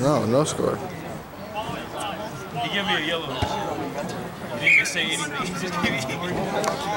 No, no score. He gave me a yellow. He didn't say anything.